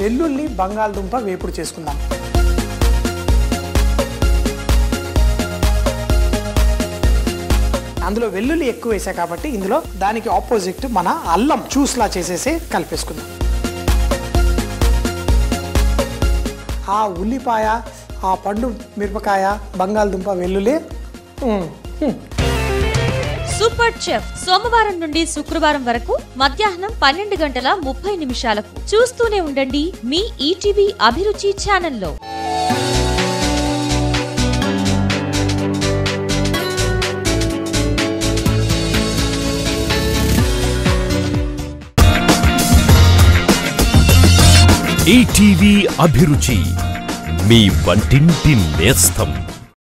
వెల్లుల్లి బంగాళదుంప వేపుడు చేసుకుందాం. అందులో వెల్లుల్లి ఎక్కువ వేసా కాబట్టి ఇందులో దానికి ఆపోజిట్ మన అల్లం జ్యూస్ చేసేసి కలిపేసుకుందాం. ఆ ఉల్లిపాయ ఆ పండు మిరపకాయ బంగాళదుంప వెల్లుల్లి సూపర్ చెఫ్ సోమవారం నుండి శుక్రవారం వరకు మధ్యాహ్నం పన్నెండు గంటల ముప్పై నిమిషాలకు చూస్తూనే ఉండండి మీ ఈటీవీ అభిరుచి ఛానల్లో. ఈటీవీ అభిరుచి మీ వంటింటి నేస్తం.